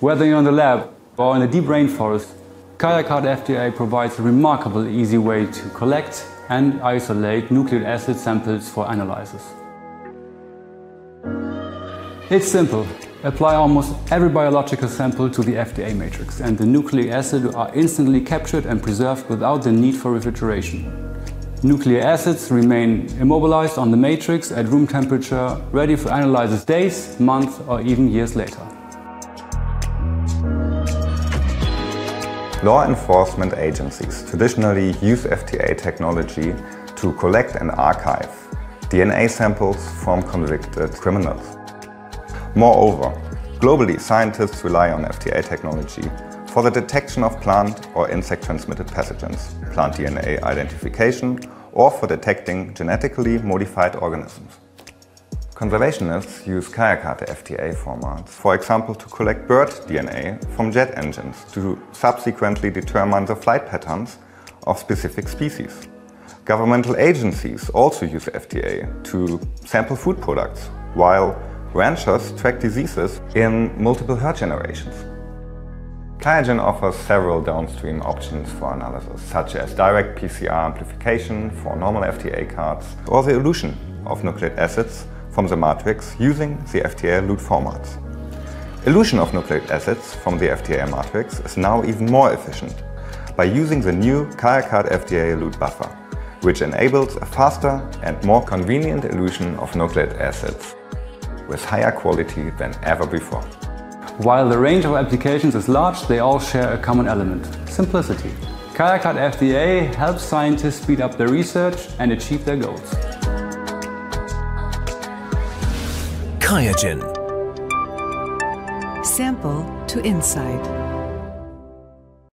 Whether you're in the lab or in a deep rainforest, QIAcard FTA provides a remarkable easy way to collect and isolate nucleic acid samples for analysis. It's simple. Apply almost every biological sample to the FTA matrix and the nucleic acid are instantly captured and preserved without the need for refrigeration. Nucleic acids remain immobilized on the matrix at room temperature, ready for analysis days, months or even years later. Law enforcement agencies traditionally use FTA technology to collect and archive DNA samples from convicted criminals. Moreover, globally scientists rely on FTA technology for the detection of plant or insect-transmitted pathogens, plant DNA identification, or for detecting genetically modified organisms. Conservationists use QIAcard FTA formats, for example to collect bird DNA from jet engines to subsequently determine the flight patterns of specific species. Governmental agencies also use FTA to sample food products, while ranchers track diseases in multiple herd generations. QIAGEN offers several downstream options for analysis, such as direct PCR amplification for normal FTA cards, or the elution of nucleic acids from the matrix using the FTA elute formats. Elution of nucleic acids from the FTA matrix is now even more efficient by using the new QIAcard FTA elute buffer, which enables a faster and more convenient elution of nucleic acids with higher quality than ever before. While the range of applications is large, they all share a common element, simplicity. QIAcard FTA helps scientists speed up their research and achieve their goals. QIAGEN. Sample to insight.